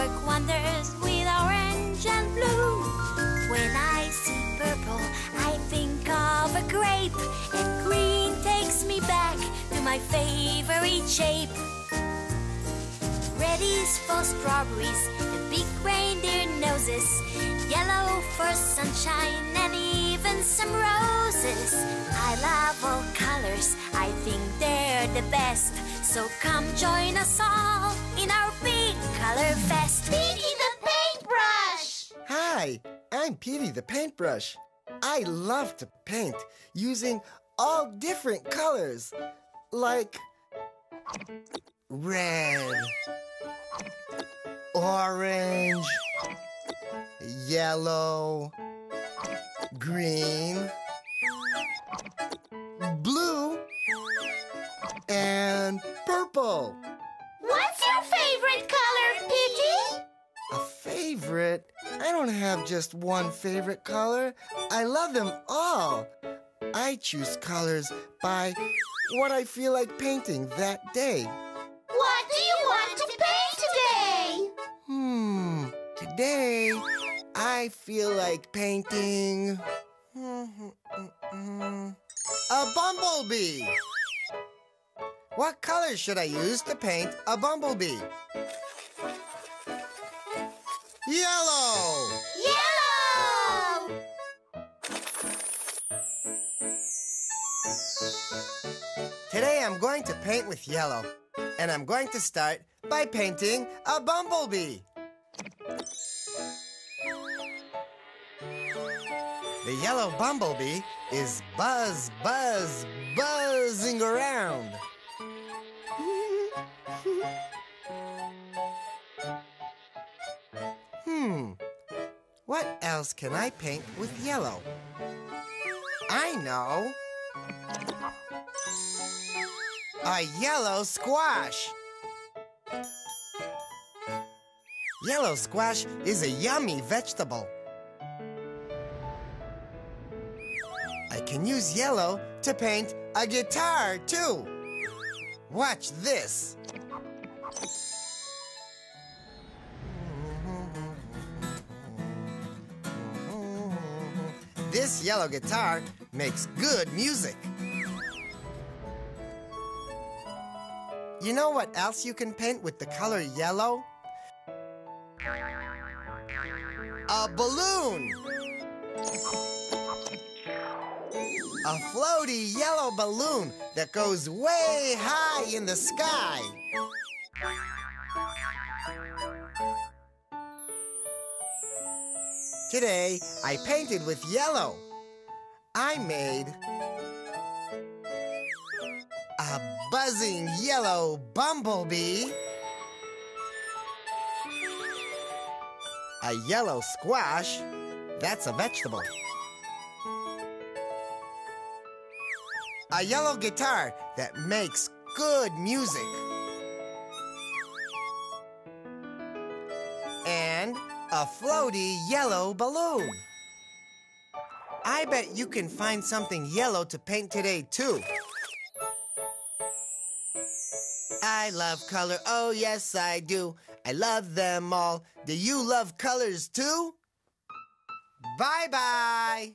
work wonders with orange and blue. When I see purple, I think of a grape, and green takes me back to my favorite shape. Red is for strawberries and big reindeer noses, yellow for sunshine and even some roses. I love all colors, I think they're the best, so come join us all. I'm Petey the paintbrush. I love to paint using all different colors, like red, orange, yellow, green, blue, and purple. What's your favorite color, Petey? A favorite? I don't have just one favorite color. I love them all. I choose colors by what I feel like painting that day. What do you want to paint today? Hmm, today I feel like painting a bumblebee. What color should I use to paint a bumblebee? Yellow! Yellow! Today I'm going to paint with yellow, and I'm going to start by painting a bumblebee. The yellow bumblebee is buzz, buzz, buzzing around. hmm, what else can I paint with yellow? I know. A yellow squash. Yellow squash is a yummy vegetable. I can use yellow to paint a guitar too. Watch this. This yellow guitar makes good music. You know what else you can paint with the color yellow? A balloon! A floaty yellow balloon that goes way high in the sky. Today, I painted with yellow. I made a buzzing yellow bumblebee, a yellow squash, that's a vegetable, a yellow guitar that makes good music, and a floaty yellow balloon. I bet you can find something yellow to paint today, too. I love color, oh yes I do. I love them all. Do you love colors too? Bye bye.